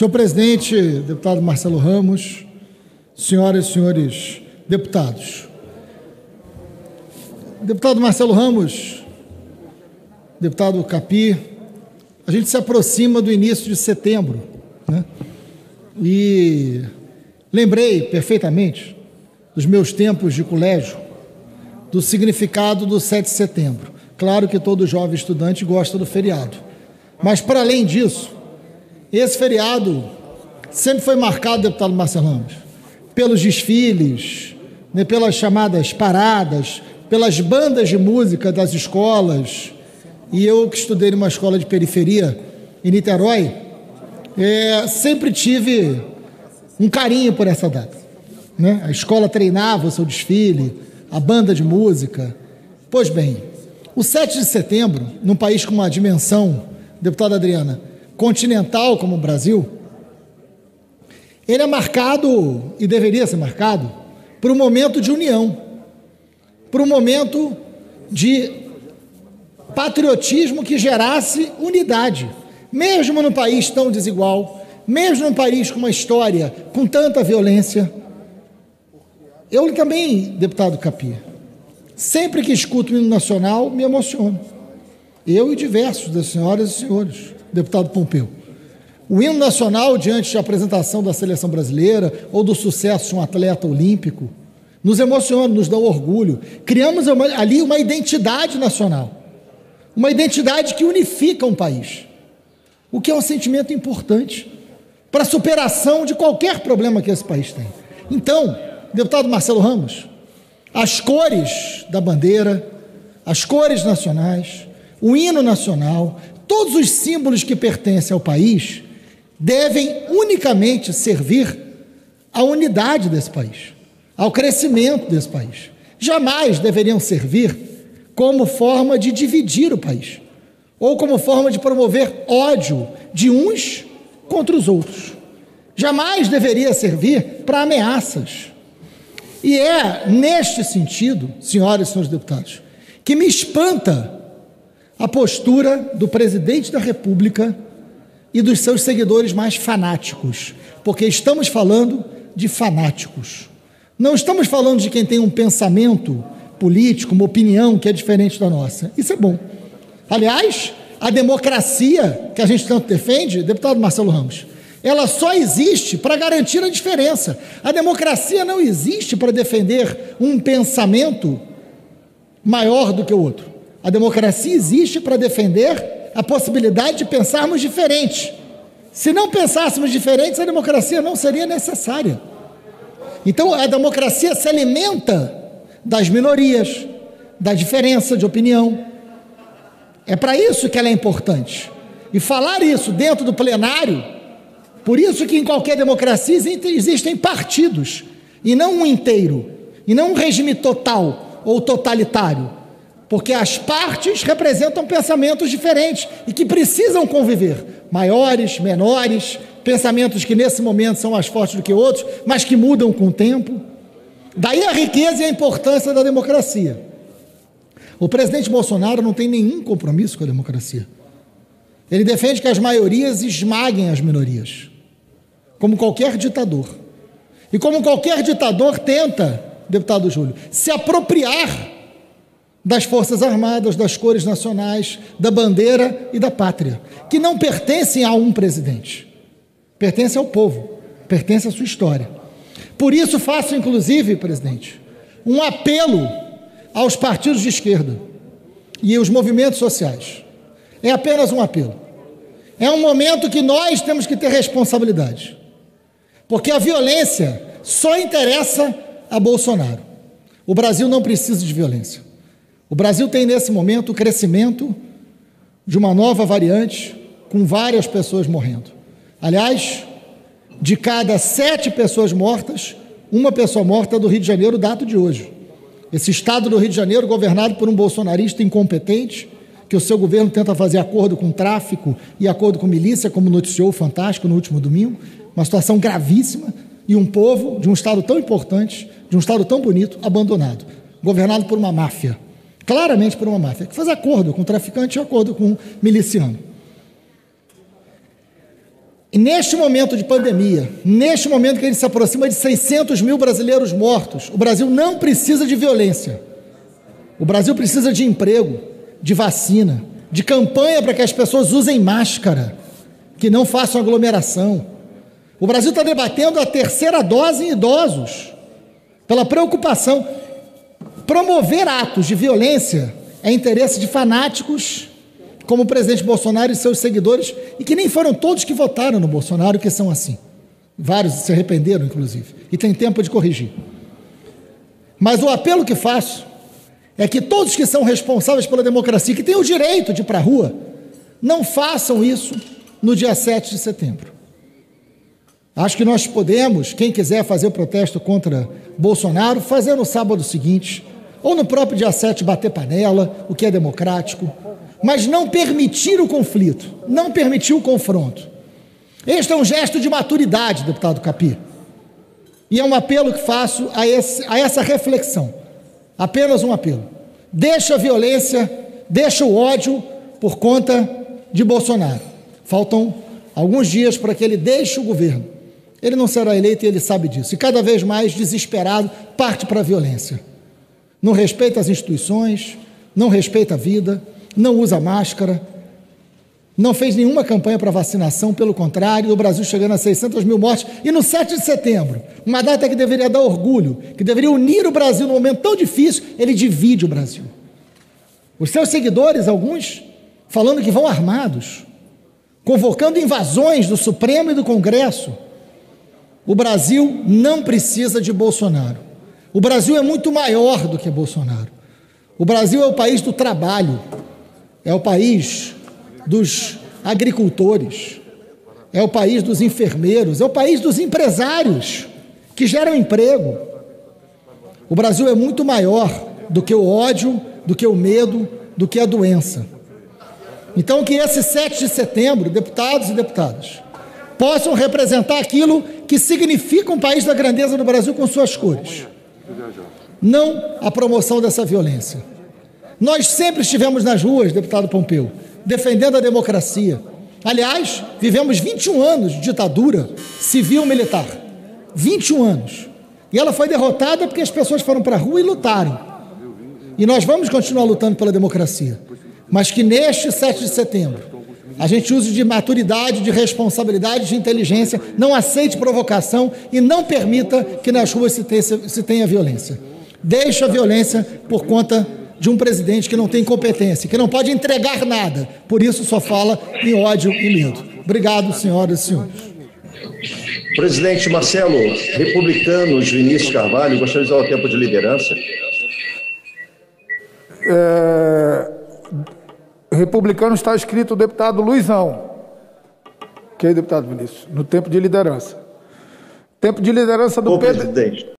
Senhor presidente, deputado Marcelo Ramos, senhoras e senhores deputados. Deputado Marcelo Ramos, deputado Capi, a gente se aproxima do início de setembro, né? E lembrei perfeitamente dos meus tempos de colégio, do significado do 7 de setembro. Claro que todo jovem estudante gosta do feriado, mas para além disso, esse feriado sempre foi marcado, deputado Marcelo Ramos, pelos desfiles, né, pelas chamadas paradas, pelas bandas de música das escolas. E eu, que estudei numa escola de periferia em Niterói, é, sempre tive um carinho por essa data. Né? A escola treinava o seu desfile, a banda de música. Pois bem, o 7 de setembro, num país com uma dimensão, deputada Adriana, continental como o Brasil, ele é marcado, e deveria ser marcado, por um momento de união, por um momento de patriotismo que gerasse unidade, mesmo num país tão desigual, mesmo num país com uma história com tanta violência. Eu também, deputado Capi, sempre que escuto o hino nacional, me emociono. Eu e diversos das senhoras e senhores deputado Pompeu. O hino nacional, diante da apresentação da seleção brasileira ou do sucesso de um atleta olímpico, nos emociona, nos dá orgulho. Criamos uma, ali uma identidade nacional, uma identidade que unifica um país, o que é um sentimento importante para a superação de qualquer problema que esse país tem. Então, deputado Marcelo Ramos, as cores da bandeira, as cores nacionais, o hino nacional, todos os símbolos que pertencem ao país devem unicamente servir à unidade desse país, ao crescimento desse país. Jamais deveriam servir como forma de dividir o país ou como forma de promover ódio de uns contra os outros. Jamais deveria servir para ameaças. E é neste sentido, senhoras e senhores deputados, que me espanta a postura do presidente da República e dos seus seguidores mais fanáticos, porque estamos falando de fanáticos. Não estamos falando de quem tem um pensamento político, uma opinião que é diferente da nossa. Isso é bom. Aliás, a democracia que a gente tanto defende, deputado Marcelo Ramos, ela só existe para garantir a diferença. A democracia não existe para defender um pensamento maior do que o outro. A democracia existe para defender a possibilidade de pensarmos diferente. Se não pensássemos diferentes, a democracia não seria necessária. Então, a democracia se alimenta das minorias, da diferença de opinião. É para isso que ela é importante. E falar isso dentro do plenário, por isso que em qualquer democracia existem partidos, e não um inteiro, e não um regime total ou totalitário porque as partes representam pensamentos diferentes e que precisam conviver, maiores, menores, pensamentos que nesse momento são mais fortes do que outros, mas que mudam com o tempo. Daí a riqueza e a importância da democracia. O presidente Bolsonaro não tem nenhum compromisso com a democracia. Ele defende que as maiorias esmaguem as minorias, como qualquer ditador. E como qualquer ditador tenta, deputado Júlio, se apropriar das Forças Armadas, das cores nacionais, da bandeira e da pátria, que não pertencem a um presidente, pertencem ao povo, pertencem à sua história. Por isso faço, inclusive, presidente, um apelo aos partidos de esquerda e aos movimentos sociais. É apenas um apelo. É um momento que nós temos que ter responsabilidade, porque a violência só interessa a Bolsonaro. O Brasil não precisa de violência. O Brasil tem nesse momento o crescimento de uma nova variante com várias pessoas morrendo. Aliás, de cada sete pessoas mortas, uma pessoa morta é do Rio de Janeiro, dado de hoje. Esse estado do Rio de Janeiro, governado por um bolsonarista incompetente, que o seu governo tenta fazer acordo com tráfico e acordo com milícia, como noticiou o Fantástico no último domingo, uma situação gravíssima, e um povo de um estado tão importante, de um estado tão bonito, abandonado, governado por uma máfia claramente por uma máfia, que faz acordo com o traficante e acordo com o miliciano. E neste momento de pandemia, neste momento que a gente se aproxima de 600 mil brasileiros mortos, o Brasil não precisa de violência. O Brasil precisa de emprego, de vacina, de campanha para que as pessoas usem máscara, que não façam aglomeração. O Brasil está debatendo a terceira dose em idosos, pela preocupação. Promover atos de violência é interesse de fanáticos como o presidente Bolsonaro e seus seguidores, e que nem foram todos que votaram no Bolsonaro que são assim. Vários se arrependeram, inclusive, e tem tempo de corrigir. Mas o apelo que faço é que todos que são responsáveis pela democracia, que têm o direito de ir para a rua, não façam isso no dia 7 de setembro. Acho que nós podemos, quem quiser fazer o protesto contra Bolsonaro, fazer no sábado seguinte, ou no próprio dia 7 bater panela, o que é democrático, mas não permitir o conflito, não permitir o confronto. Este é um gesto de maturidade, deputado Capi. E é um apelo que faço a, esse, a essa reflexão. Apenas um apelo. Deixa a violência, deixa o ódio por conta de Bolsonaro. Faltam alguns dias para que ele deixe o governo. Ele não será eleito e ele sabe disso. E cada vez mais desesperado, parte para a violência. Não respeita as instituições, não respeita a vida, não usa máscara, não fez nenhuma campanha para vacinação, pelo contrário, o Brasil chegando a 600 mil mortes. E no 7 de setembro, uma data que deveria dar orgulho, que deveria unir o Brasil num momento tão difícil, ele divide o Brasil. Os seus seguidores, alguns, falando que vão armados, convocando invasões do Supremo e do Congresso. O Brasil não precisa de Bolsonaro. O Brasil é muito maior do que Bolsonaro. O Brasil é o país do trabalho, é o país dos agricultores, é o país dos enfermeiros, é o país dos empresários que geram emprego. O Brasil é muito maior do que o ódio, do que o medo, do que a doença. Então, que esse 7 de setembro, deputados e deputadas, possam representar aquilo que significa um país da grandeza do Brasil com suas cores. Não a promoção dessa violência. Nós sempre estivemos nas ruas, deputado Pompeu, defendendo a democracia. Aliás, vivemos 21 anos de ditadura civil-militar. 21 anos. E ela foi derrotada porque as pessoas foram para a rua e lutaram. E nós vamos continuar lutando pela democracia. Mas que neste 7 de setembro a gente use de maturidade, de responsabilidade, de inteligência, não aceite provocação e não permita que nas ruas se tenha, se tenha violência. Deixe a violência por conta de um presidente que não tem competência, que não pode entregar nada, por isso só fala em ódio e medo. Obrigado, senhoras e senhores. Presidente Marcelo, republicanos Vinícius Carvalho, gostaria de usar o tempo de liderança. É, republicano está escrito o deputado Luizão. Ok, deputado Vinícius? No tempo de liderança. Tempo de liderança do Ô, Pedro. presidente.